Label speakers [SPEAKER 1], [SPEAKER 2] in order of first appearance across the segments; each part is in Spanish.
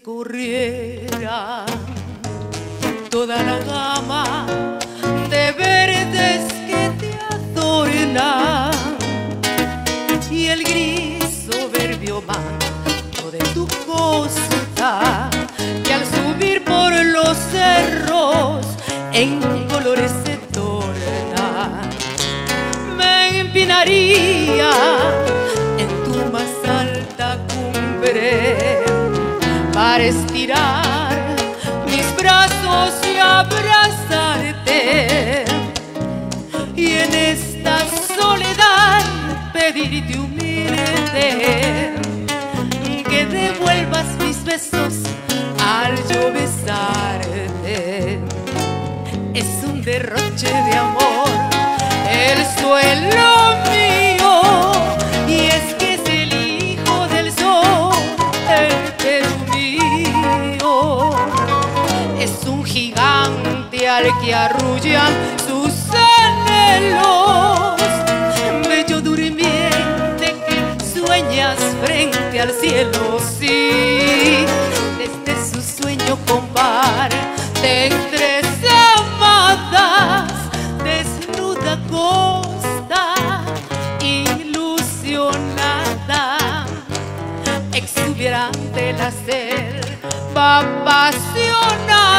[SPEAKER 1] si recorriera toda la gama de verdes que te adornan y el gris soberbio manto de tu costa que al subir por los cerros en colores se torna me empinaría en tu más alta cumbre para estirar mis brazos y abrazarte. Y en esta soledad pedirte humilde que devuelvas mis besos al yo besarte. Es un derroche de amor el suelo gigante al que arrullan sus anhelos. Bello durmiente que sueñas frente al cielo sí. Desde su sueño comparte entre amadas desnuda costa ilusionada. Exuberante la selva apasionada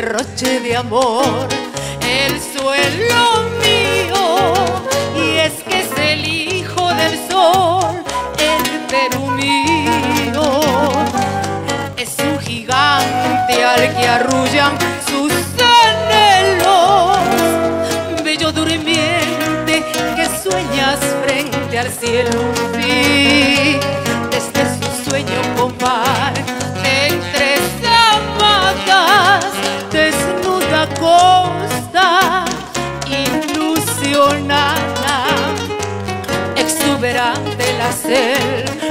[SPEAKER 1] derroche de amor, el suelo mío, que arrullan sus anhelos, bello durmiente que sueñas frente al cielo, sí, desde su sueño comparte entre amadas, desnuda costa, ilusionada, exuberante la selva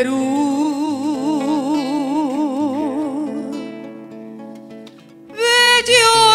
[SPEAKER 1] Peru. Ve diyor